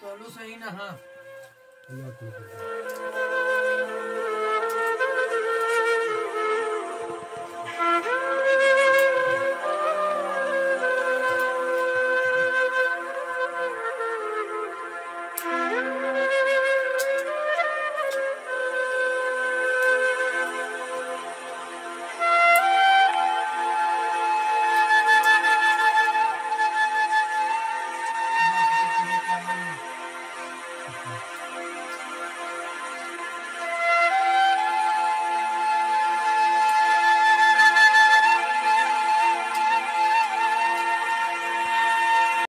तोलू सही ना हाँ